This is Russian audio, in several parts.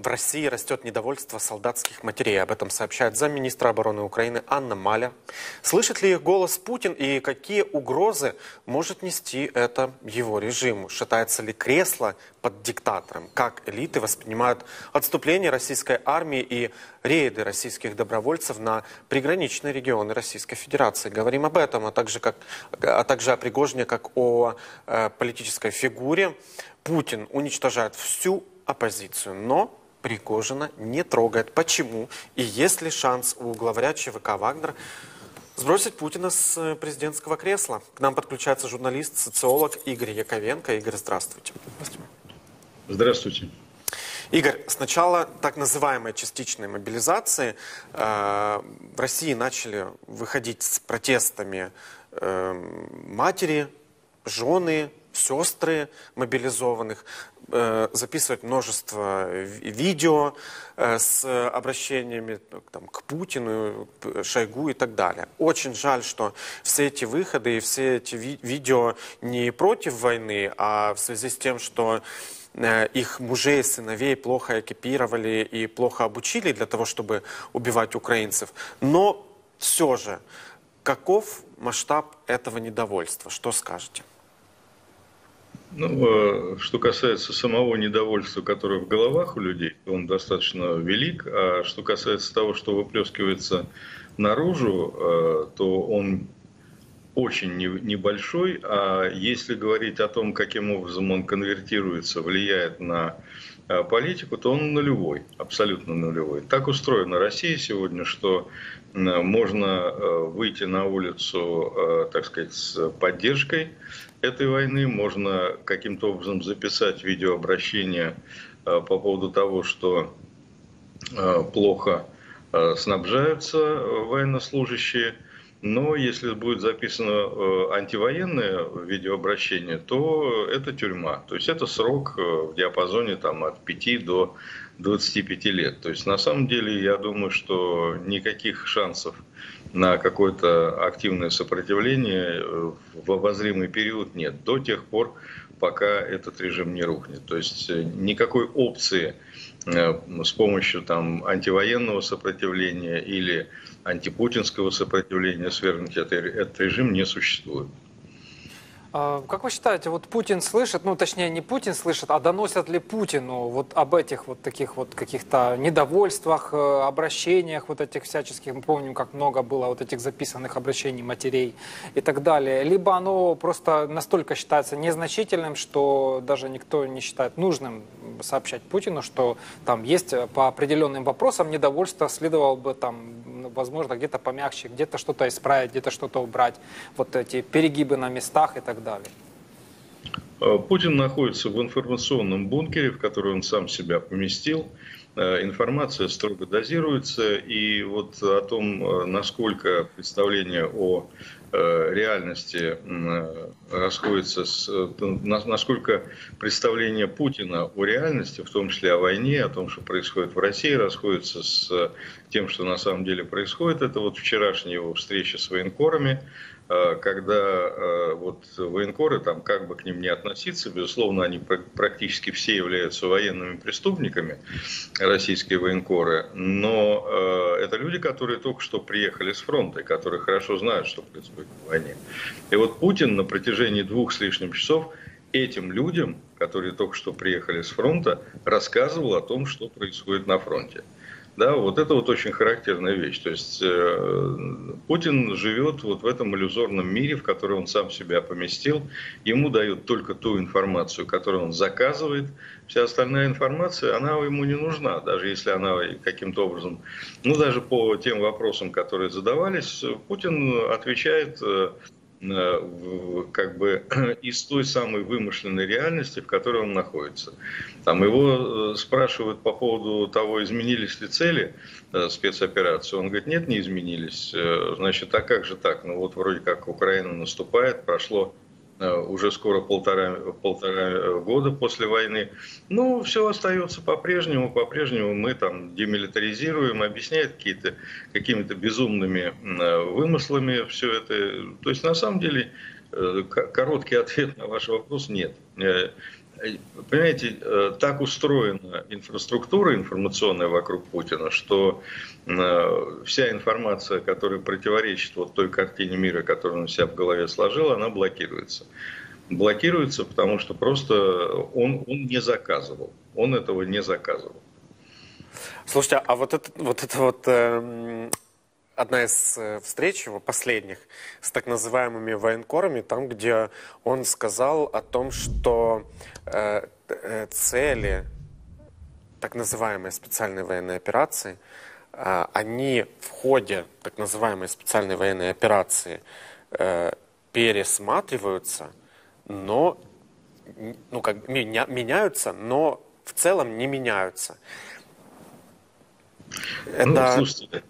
В России растет недовольство солдатских матерей. Об этом сообщает замминистра обороны Украины Анна Маля. Слышит ли их голос Путин и какие угрозы может нести это его режиму? Шатается ли кресло под диктатором? Как элиты воспринимают отступление российской армии и рейды российских добровольцев на приграничные регионы Российской Федерации? Говорим об этом, а также, как, а также о Пригожине как о э, политической фигуре. Путин уничтожает всю оппозицию, но Пригожина не трогает. Почему? И есть ли шанс у главаря ЧВК «Вагнер» сбросить Путина с э, президентского кресла? К нам подключается журналист, социолог Игорь Яковенко. Игорь, здравствуйте. Здравствуйте. Здравствуйте. Игорь, с начала так называемой частичной мобилизации э, в России начали выходить с протестами э, матери, жены, сестры мобилизованных. Э, записывать множество видео э, с обращениями там, к Путину, Шойгу и так далее. Очень жаль, что все эти выходы и все эти ви видео не против войны, а в связи с тем, что э, их мужей, сыновей плохо экипировали и плохо обучили для того, чтобы убивать украинцев. Но все же, каков масштаб этого недовольства? Что скажете? Ну, э, что касается самого недовольства, которое в головах у людей, он достаточно велик. А что касается того, что выплескивается наружу, э, то он очень небольшой. А если говорить о том, каким образом он конвертируется, влияет на политику, то он нулевой, абсолютно нулевой. Так устроена Россия сегодня, что можно выйти на улицу, так сказать, с поддержкой этой войны. Можно каким-то образом записать видеообращение э, по поводу того, что э, плохо э, снабжаются военнослужащие. Но если будет записано антивоенное видеообращение, то это тюрьма. То есть это срок в диапазоне там, от 5 до 25 лет. То есть на самом деле я думаю, что никаких шансов на какое-то активное сопротивление э, в обозримый период нет. До тех пор, пока этот режим не рухнет. То есть э, никакой опции э, с помощью там, антивоенного сопротивления или антипутинского сопротивления свергнуть этот режим не существует. А, как вы считаете, вот Путин слышит, ну точнее не Путин слышит, а доносят ли Путину вот об этих вот таких вот каких-то недовольствах, э, обращениях вот этих всяческих, мы помним, как много было вот этих записанных обращений матерей и так далее, либо оно просто настолько считается незначительным, что даже никто не считает нужным сообщать Путину, что там есть по определенным вопросам недовольство, следовало бы там, возможно, где-то помягче, где-то что-то исправить, где-то что-то убрать, вот эти перегибы на местах и так далее? Э, Путин находится в информационном бункере, в который он сам себя поместил. Э, информация строго дозируется, и вот о том, э, насколько представление о реальности расходится с... Насколько представление Путина о реальности, в том числе о войне, о том, что происходит в России, расходится с тем, что на самом деле происходит. Это вот вчерашняя его встреча с военкорами, Э, когда э, вот военкоры, там, как бы к ним не относиться, безусловно, они практически все являются военными преступниками, российские военкоры, но э, это люди, которые только что приехали с фронта, и которые хорошо знают, что происходит в войне. И вот Путин на протяжении двух с лишним часов этим людям, которые только что приехали с фронта, рассказывал о том, что происходит на фронте. Да, вот это вот очень характерная вещь. То есть э, Путин живет вот в этом иллюзорном мире, в который он сам себя поместил. Ему дают только ту информацию, которую он заказывает. Вся остальная информация, она ему не нужна, даже если она каким-то образом, ну даже по тем вопросам, которые задавались, Путин отвечает э, как бы из той самой вымышленной реальности, в которой он находится. Там его э, спрашивают по поводу того, изменились ли цели э, спецоперации. Он говорит, нет, не изменились. Значит, а как же так? Ну вот вроде как Украина наступает, прошло Э, уже скоро полтора, полтора года после войны. Ну, все остается по-прежнему, по-прежнему мы там демилитаризируем, объясняет какие-то, какими-то безумными э, вымыслами все это. То есть, на самом деле, э, короткий ответ на ваш вопрос – нет. Понимаете, э, так устроена инфраструктура информационная вокруг Путина, что э, вся информация, которая противоречит вот той картине мира, которую он себя в голове сложил, она блокируется. Блокируется, потому что просто он, он не заказывал. Он этого не заказывал. Слушайте, а вот это вот, это вот э, одна из э, встреч его последних с так называемыми военкорами, там, где он сказал о том, что э, э, цели так называемой специальной военной операции, э, они в ходе так называемой специальной военной операции э, пересматриваются, но ну, как, меня, меняются, но в целом не меняются. Ну, Это... Ну, слушайте,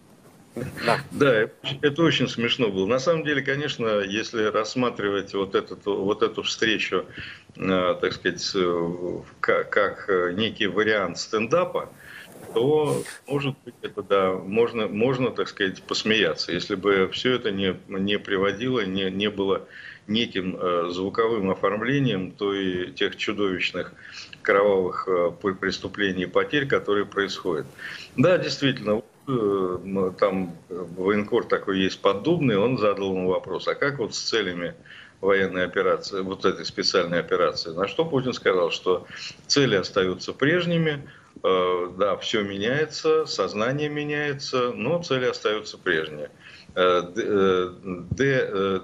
да. да, это очень смешно было. На самом деле, конечно, если рассматривать вот, этот, вот эту встречу, э, так сказать, как, как некий вариант стендапа, то, может быть, это да, можно, можно, так сказать, посмеяться. Если бы все это не, не приводило, не, не было неким э, звуковым оформлением, то и тех чудовищных кровавых э, преступлений и потерь, которые происходят. Да, действительно, там военкор такой есть поддубный, он задал ему вопрос, а как вот с целями военной операции, вот этой специальной операции. На что Путин сказал, что цели остаются прежними, э, да, все меняется, сознание меняется, но цели остаются прежние. Э, Д,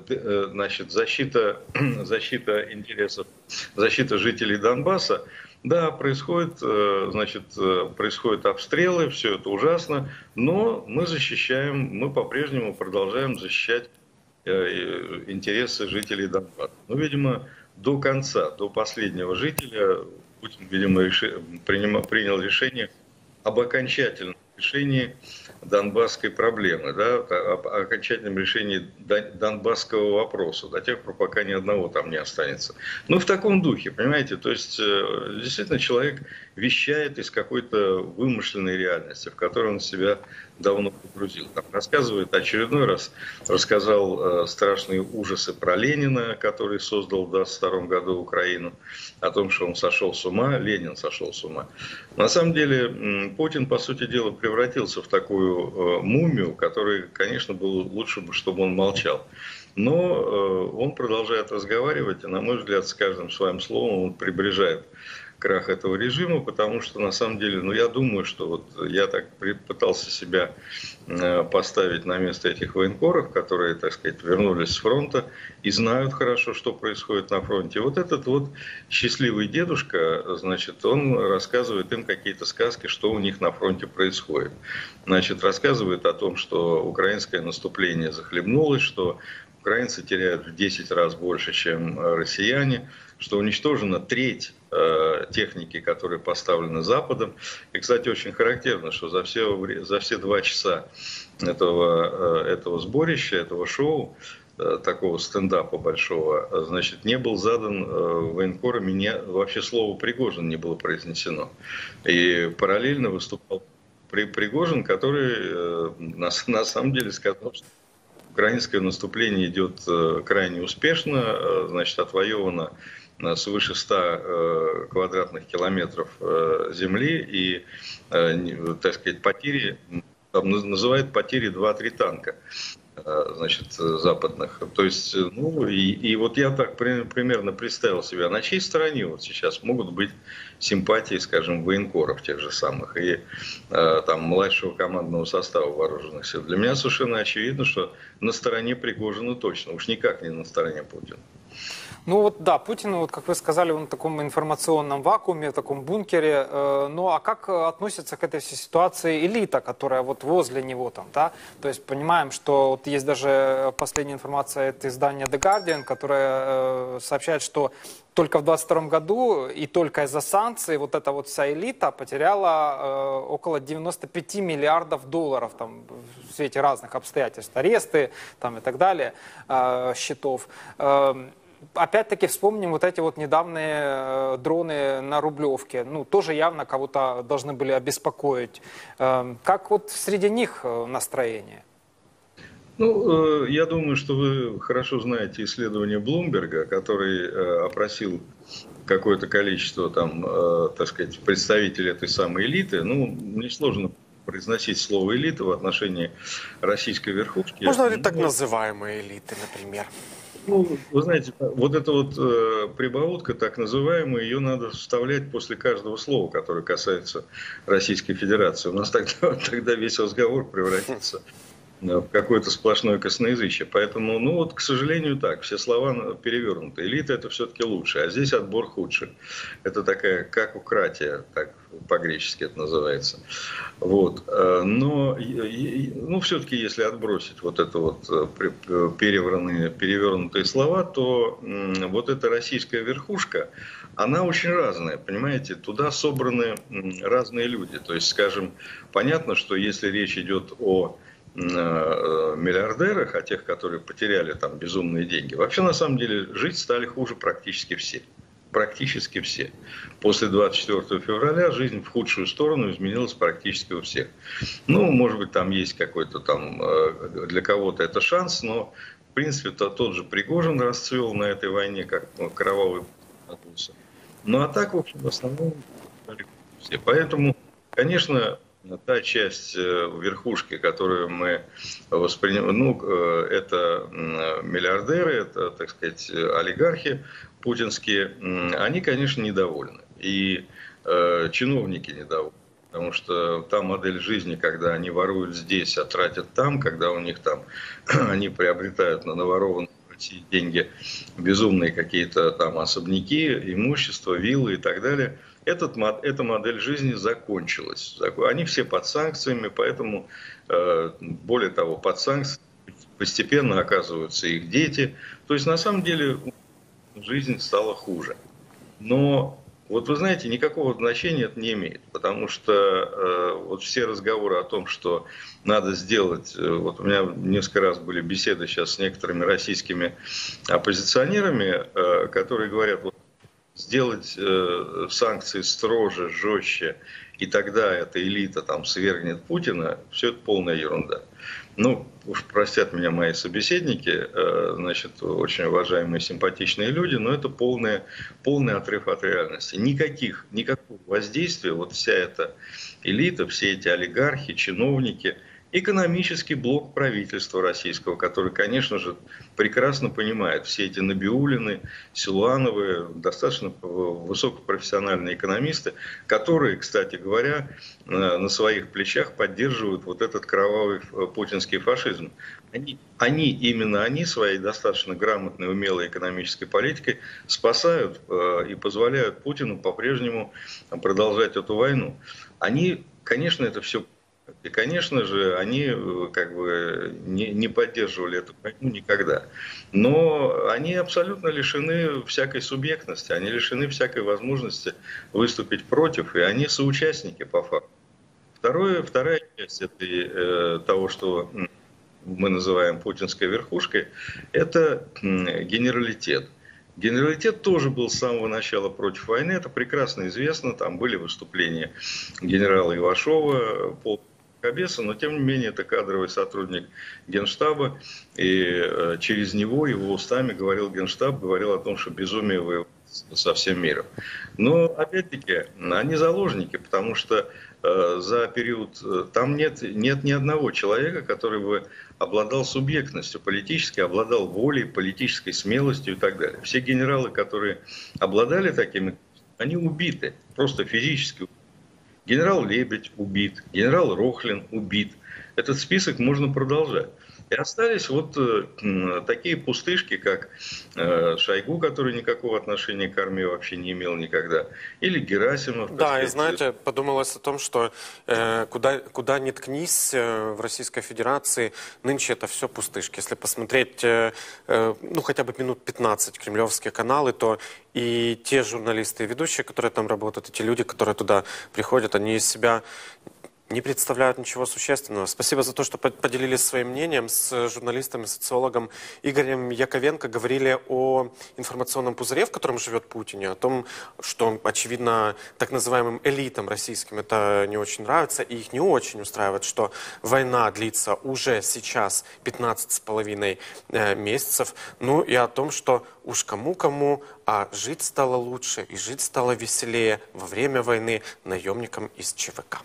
значит, защита, защита интересов, защита жителей Донбасса да, происходит, э, значит, э, происходят обстрелы, все это ужасно, но мы защищаем, мы по-прежнему продолжаем защищать э, интересы жителей Донбасса. Ну, видимо, до конца, до последнего жителя Путин, видимо, реши, принял, принял решение об окончательном решении донбасской проблемы, да, о окончательном решении донбасского вопроса, до тех пор, пока ни одного там не останется. Ну, в таком духе, понимаете, то есть э, действительно человек вещает из какой-то вымышленной реальности, в которой он себя давно погрузил. Там рассказывает очередной раз, рассказал э, страшные ужасы про Ленина, который создал в 22 году Украину, о том, что он сошел с ума, Ленин сошел с ума. На самом деле Путин, по сути дела, превратился в такую э, мумию, который, конечно, было лучше бы, чтобы он молчал. Но э, он продолжает разговаривать, и, на мой взгляд, с каждым своим словом он приближает крах этого режима, потому что на самом деле, ну я думаю, что вот я так пытался себя э, поставить на место этих военкоров, которые, так сказать, вернулись с фронта и знают хорошо, что происходит на фронте. вот этот вот счастливый дедушка, значит, он рассказывает им какие-то сказки, что у них на фронте происходит. Значит, рассказывает о том, что украинское наступление захлебнулось, что украинцы теряют в 10 раз больше, чем россияне, что уничтожена треть Э, техники, которые поставлены Западом. И, кстати, очень характерно, что за все, за все два часа этого, э, этого сборища, этого шоу, э, такого стендапа большого, значит, не был задан военкорами, не, вообще слово «Пригожин» не было произнесено. И параллельно выступал Пригожин, который на, на самом деле сказал, что украинское наступление идет крайне успешно, значит, отвоевано свыше 100 э, квадратных километров э, земли и, э, так сказать, потери, там называют потери 2-3 танка значит, западных. То есть, ну, и, и вот я так примерно представил себя, на чьей стороне вот сейчас могут быть симпатии, скажем, военкоров тех же самых и там младшего командного состава вооруженных сил. Для меня совершенно очевидно, что на стороне Пригожина точно, уж никак не на стороне Путина. Ну вот да, Путин, вот как вы сказали, он в таком информационном вакууме, в таком бункере. Э, ну а как относится к этой всей ситуации элита, которая вот возле него там, да? То есть понимаем, что вот есть даже последняя информация от издания The Guardian, которая э, сообщает, что только в 2022 году и только из-за санкций вот эта вот вся элита потеряла э, около 95 миллиардов долларов там, в свете разных обстоятельств, аресты там, и так далее, э, счетов. Э, опять-таки вспомним вот эти вот недавние э, дроны на Рублевке. Ну, тоже явно кого-то должны были обеспокоить. Эм, как вот среди них э, настроение? Ну, э, я думаю, что вы хорошо знаете исследование Блумберга, который опросил какое-то количество, там, так сказать, представителей этой самой элиты. Ну, несложно произносить слово элита в отношении российской верхушки. Можно говорить так называемые элиты, например. Ну, вы знаете, вот эта вот э, прибаутка, так называемая, ее надо вставлять после каждого слова, которое касается Российской Федерации. У нас тогда, тогда весь разговор превратится в какое-то сплошное косноязычие. Поэтому, ну вот, к сожалению, так, все слова перевернуты. Элита это все-таки лучше, а здесь отбор худше. Это такая как укратия, так по-гречески это называется. Вот. Э, но, ну, все-таки, если отбросить вот это вот э, перевернутые, перевернутые слова, то вот эта российская верхушка, она очень разная, понимаете, туда собраны разные люди. То есть, скажем, понятно, что если речь идет о Э, миллиардерах, а тех, которые потеряли там безумные деньги, вообще на самом деле жить стали хуже практически все. Практически все. После 24 февраля жизнь в худшую сторону изменилась практически у всех. Ну, может быть, там есть какой-то там, э, для кого-то это шанс, но в принципе -то тот же Пригожин расцвел на этой войне, как ну, кровавый. Ну, а так, в общем, в основном все. Поэтому, конечно, та часть э, верхушки, которую мы воспринимаем, ну, э, это миллиардеры, это, так сказать, олигархи путинские, они, конечно, недовольны. И э, чиновники недовольны. Потому что та модель жизни, когда они воруют здесь, а тратят там, когда у них там, они приобретают на наворованные деньги безумные какие-то там особняки, имущество, виллы и так далее – этот, эта модель жизни закончилась. Они все под санкциями, поэтому, э, более того, под санкциями постепенно оказываются их дети. То есть, на самом деле, жизнь стала хуже. Но вот вы знаете, никакого значения это не имеет, потому что э, вот все разговоры о том, что надо сделать, э, вот у меня несколько раз были беседы сейчас с некоторыми российскими оппозиционерами, э, которые говорят, вот сделать э, санкции строже, жестче, и тогда эта элита там свергнет Путина, все это полная ерунда. Ну, уж простят меня мои собеседники, э, значит, очень уважаемые, симпатичные люди, но это полный, полный отрыв от реальности. Никаких, никакого воздействия, вот вся эта элита, все эти олигархи, чиновники – экономический блок правительства российского, который, конечно же, прекрасно понимает все эти Набиулины, Силуановы, достаточно высокопрофессиональные экономисты, которые, кстати говоря, на своих плечах поддерживают вот этот кровавый путинский фашизм. Они, они, именно они своей достаточно грамотной, умелой экономической политикой спасают э, и позволяют Путину по-прежнему продолжать эту войну. Они, конечно, это все и, конечно же, они э, как бы не, не поддерживали эту войну никогда. Но они абсолютно лишены всякой субъектности, они лишены всякой возможности выступить против, и они соучастники по факту. Второе, вторая часть этой, э, того, что мы называем путинской верхушкой, это генералитет. Генералитет тоже был с самого начала против войны, это прекрасно известно, там были выступления генерала Ивашова, полк Кобеса, но тем не менее это кадровый сотрудник Генштаба, и э, через него, его устами говорил Генштаб, говорил о том, что безумие воевать со всем миром. Но опять-таки они заложники, потому что э, за период, э, там нет, нет ни одного человека, который бы обладал субъектностью политической, обладал волей, политической смелостью и так далее. Все генералы, которые обладали такими, они убиты, просто физически убиты. Генерал Лебедь убит, генерал Рохлин убит. Этот список можно продолжать. И остались вот э, такие пустышки, как э, Шойгу, который никакого отношения к армии вообще не имел никогда, или Герасимов. Да, сказать. и знаете, подумалось о том, что э, куда, куда ни ткнись э, в Российской Федерации, нынче это все пустышки. Если посмотреть, э, э, ну, хотя бы минут 15 кремлевские каналы, то и те журналисты и ведущие, которые там работают, и те люди, которые туда приходят, они из себя не представляют ничего существенного. Спасибо за то, что поделились своим мнением с журналистом и социологом Игорем Яковенко. Говорили о информационном пузыре, в котором живет Путин, о том, что, очевидно, так называемым элитам российским это не очень нравится, и их не очень устраивает, что война длится уже сейчас 15 с половиной э, месяцев. Ну и о том, что уж кому-кому, а жить стало лучше и жить стало веселее во время войны наемникам из ЧВК.